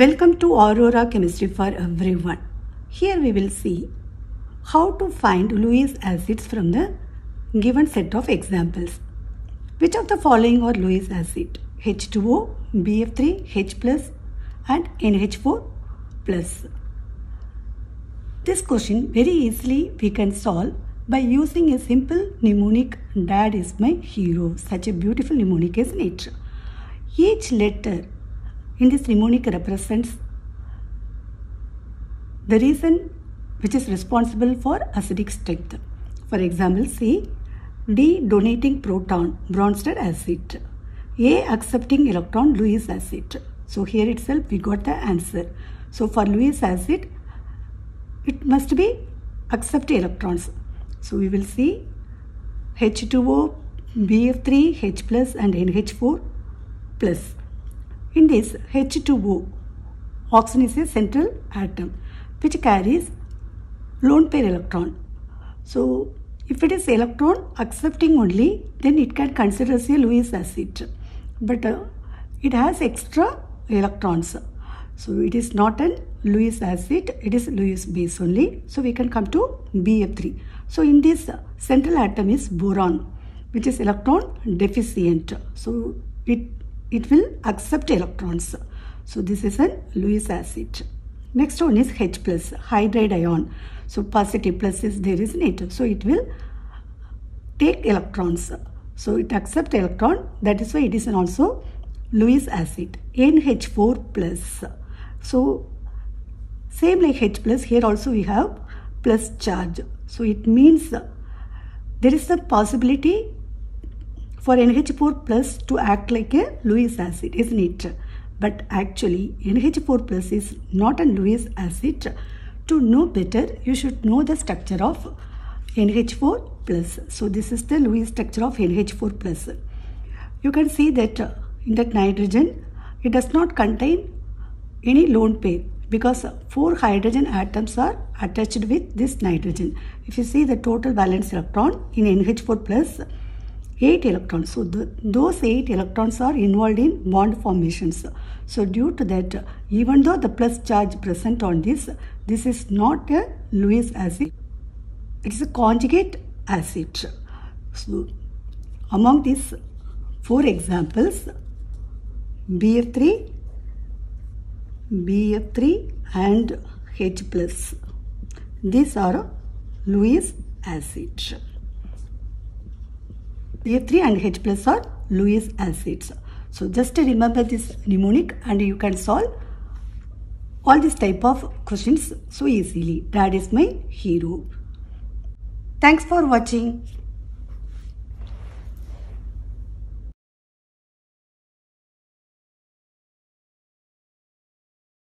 Welcome to Aurora Chemistry for everyone. Here we will see how to find Lewis acids from the given set of examples. Which of the following are Lewis acid? H2O, BF3, H and NH4 plus. This question very easily we can solve by using a simple mnemonic dad is my hero such a beautiful mnemonic is nature each letter in this mnemonic represents the reason which is responsible for acidic strength. For example see D donating proton Bronsted acid. A accepting electron Lewis acid. So here itself we got the answer. So for Lewis acid it must be accept electrons. So we will see H2O, BF3, H plus and NH4 plus. In this H2O, oxygen is a central atom which carries lone pair electron. So if it is electron accepting only then it can consider as a Lewis acid but uh, it has extra electrons. So it is not an Lewis acid, it is Lewis base only. So we can come to BF3. So in this central atom is boron which is electron deficient. So it, it will accept electrons. So this is a Lewis acid. Next one is H plus hydride ion. So positive plus is there is native. So it will take electrons. So it accept electron that is why it is also Lewis acid. NH4 plus. So same like H plus here also we have plus charge. So it means there is a possibility for NH4 plus to act like a Lewis acid, isn't it? But actually NH4 plus is not a Lewis acid. To know better, you should know the structure of NH4 plus. So this is the Lewis structure of NH4 plus. You can see that in that nitrogen, it does not contain any lone pair because four hydrogen atoms are attached with this nitrogen. If you see the total valence electron in NH4 plus 8 electrons. So the, those 8 electrons are involved in bond formations. So due to that, even though the plus charge present on this, this is not a Lewis acid. It is a conjugate acid. So among these four examples, BF3 BF3 and H plus. These are Lewis acids. BF3 and H plus are Lewis acids. So just remember this mnemonic and you can solve all this type of questions so easily. That is my hero. Thanks for watching.